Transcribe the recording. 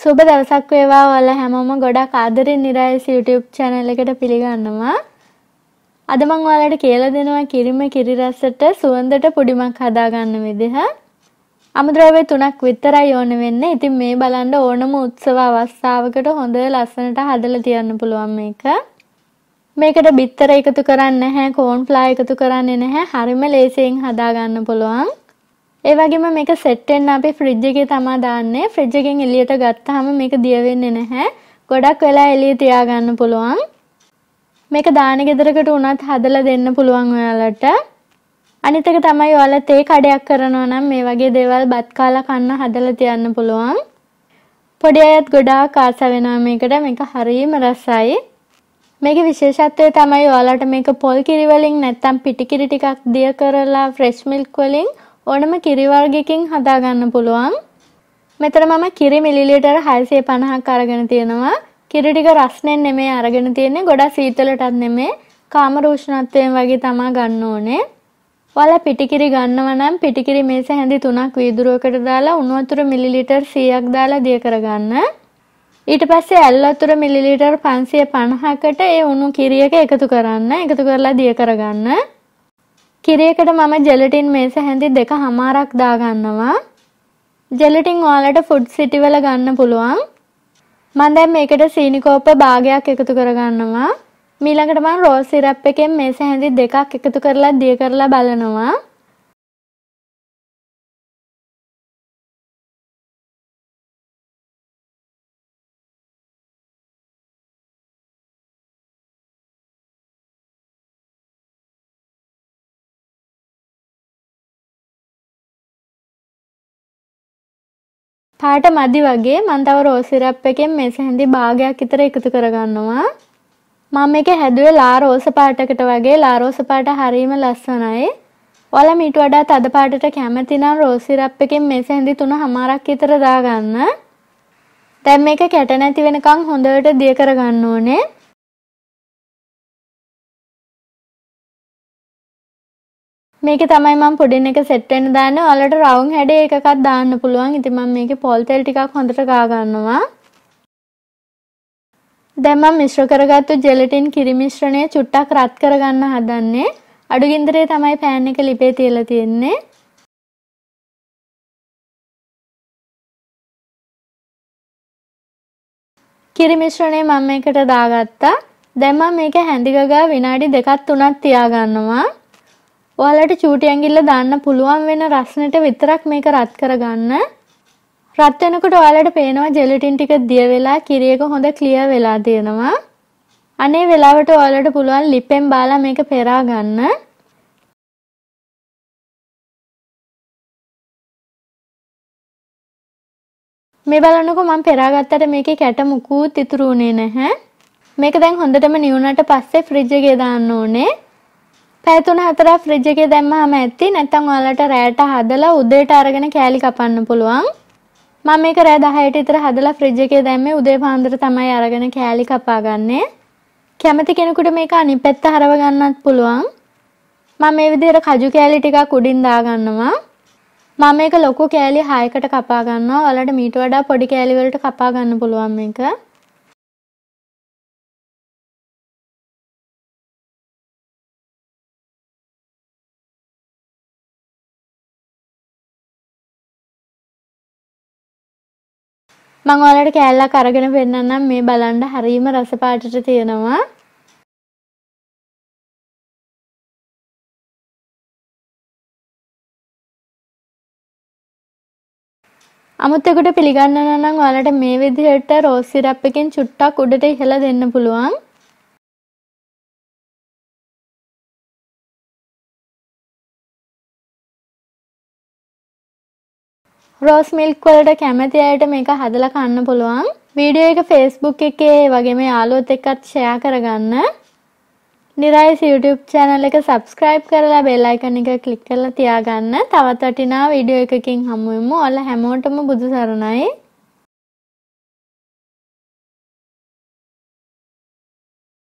සුබ දවසක් වේවා ඔයාලා හැමෝම ගොඩක් ආදරෙන් නිරායස YouTube channel එකට පිළිගන්නවා. අද මම ඔයාලට කියලා දෙනවා කිරිම කිරි රසට සුවඳට පුඩිමක් හදාගන්න විදිහ. අමුද්‍රව්‍ය තුනක් විතරයි ඕන වෙන්නේ. ඉතින් මේ බලන්න ඕනම උත්සව අවස්ථාවකට හොඳ ලස්සනට හදලා තියන්න පුළුවන් මේක. මේකට බිත්තර එකතු කරන්නේ නැහැ, කෝන් ෆ්ලා එකතු කරන්නේ නැහැ. හරිම ලේසියෙන් හදාගන්න පුළුවන්. ඒ වගේම මේක සෙට් වෙන්න අපි ෆ්‍රිජ් එකේ තමයි දාන්නේ. ෆ්‍රිජ් එකෙන් එළියට ගත්තාම මේක දිය වෙන්නේ නැහැ. ගොඩක් වෙලා එළිය තියාගන්න පුළුවන්. මේක දාන ගෙදරකට උනත් හදලා දෙන්න පුළුවන් ඔයාලට. අනිත් එක තමයි ඔයාලා තේ කඩයක් කරනවා නම් මේ වගේ දේවල් බත් කාලා කන්න හදලා තියන්න පුළුවන්. පොඩි අයත් ගොඩාක් ආස වෙනවා මේකට. මේක හරිම රසයි. මේකේ විශේෂත්වය තමයි ඔයාලට මේක පොල් කිරි වලින් නැත්තම් පිටි කිරි ටිකක් දිය කරලා ෆ්‍රෙෂ් මිල්ක් වලින් ඕනම කිරි වර්ගයකින් හදාගන්න පුළුවන්. මෙතන මම කිරි මිලිලිටර් 650ක් අරගෙන තියෙනවා. කිරි ටික රස්නෙන් නෙමෙයි අරගෙන තියෙන්නේ. ගොඩක් සීතලටත් නෙමෙයි. කාමර උෂ්ණත්වයෙන් වගේ තමයි ගන්න ඕනේ. ඔයාලා පිටිකිරි ගන්නවා නම් පිටිකිරි මේස හැඳි තුනක් වීදුරුවකට දාලා උණු වතුර මිලිලිටර් 100ක් දාලා දිය කරගන්න. ඊට පස්සේ ඇල් වතුර මිලිලිටර් 550කට ඒ උණු කිරියක එකතු කරන්න. එකතු කරලා දිය කරගන්න. කිරියකට මම ජෙලටින් මේස හැඳි දෙක හමාරක් දාගන්නවා. ජෙලටින් ඔයාලට ෆුඩ් සිටි වල ගන්න පුළුවන්. මම දැන් මේකට සීනි කෝප්ප භාගයක් එකතු කරගන්නවා. මීළඟට මම රෝස් සිරප් එකෙන් මේස හැඳි දෙකක් එකතු කරලා දිය කරලා බලනවා. පාට මදි වගේ මම තව රෝස් සිරප් එකෙන් මේස හැඳි භාගයක් විතර එකතු කරගන්නවා. මම මේක හැදුවේ ලා රෝස පාටකට වගේ ලා රෝස පාට හරීම ලස්සනයි. ඔයාලා මීට වඩා තද පාටට කැමති නම් රෝස් සිරප් එකෙන් මේස හැඳි 3මාරක් විතර දාගන්න. දැන් මේක කැට නැති වෙනකන් හොඳට දිය කරගන්න ඕනේ. මේක තමයි මම පුඩින් එක සෙට් වෙන්න දාන්නේ. ඔයාලට රවුම් හැඩේ එකකක් දාන්න පුළුවන්. ඉතින් මම මේකේ පොල් තෙල් ටිකක් හොඳට ගා ගන්නවා. දැන් මම මිශ්‍ර කරගත්තු ජෙලටින් කිරි මිශ්‍රණය චුට්ටක් රත් කරගන්න හදන්නේ. අඩු ගින්දරේ තමයි පෑන් එක ලිපේ තියලා තියෙන්නේ. කිරි මිශ්‍රණය මම මේකට දාගත්තා. දැන් මම මේක හැඳි ගගා විනාඩි දෙකක් තුනක් තියාගන්නවා. ඔයාලට චූටි ඇඟිල්ල දාන්න පුළුවන් වෙන රස්නෙට විතරක් මේක රත් කරගන්න. රත් වෙනකොට ඔයාලට පේනවා ජෙලටින් ටික දිය වෙලා කිරියක හොඳ ක්ලියර් වෙලා තියෙනවා. අනේ වෙලාවට ඔයාලට පුළුවන් ලිපෙන් බාලා මේක පෙරා ගන්න. මේ බලන්නකො මම පෙරා ගත්තට මේකේ කැට මුකුත් ඉතුරු වුණේ නැහැ. මේක දැන් හොඳටම නිවුණට පස්සේ ෆ්‍රිජ් එකේ දාන්න ඕනේ. පැය 3-4ක් ෆ්‍රිජ් එකේ දැම්මම ඇති නැත්නම් ඔයාලට රෑට හදලා උදේට අරගෙන කෑලි කපන්න පුළුවන්. මම මේක රෑ 10ට විතර හදලා ෆ්‍රිජ් එකේ දැම්මේ උදේ පාන්දර තමයි අරගෙන කෑලි කපාගන්නේ. කැමති කෙනෙකුට මේක අනිත් පැත්ත හරව ගන්නත් පුළුවන්. මම මේ විදිහට කජු කෑලි ටිකක් උඩින් දාගන්නවා. මම මේක ලොකු කෑලි 6කට කපා ගන්නවා. ඔයාලට මීට වඩා පොඩි කෑලි වලට කපා ගන්න පුළුවන් මේක. මම ඔයාලට කෑල්ලක් අරගෙන පෙන්නන්නම් මේ බලන්න හරීම රස පාටට තියෙනවා. අමුත්තෙකුට පිළිගන්න නම් ඔයාලට මේ විදිහට රෝස් සිරප් එකෙන් චුට්ටක් උඩට ඉහලා දෙන්න පුළුවන්. රෝස් මිල්ක් වලට කැමති අයට මේක හදලා කන්න පුළුවන්. වීඩියෝ එක Facebook එකේ වගේම යාළුවොත් එක්කත් ෂෙයා කරගන්න. නිරයිස් YouTube channel එක subscribe කරලා bell icon එක click කරලා තියාගන්න. තවත් වටිනා වීඩියෝ එකකින් හමු වෙමු. ඔයාලා හැමෝටම බුදු සරණයි.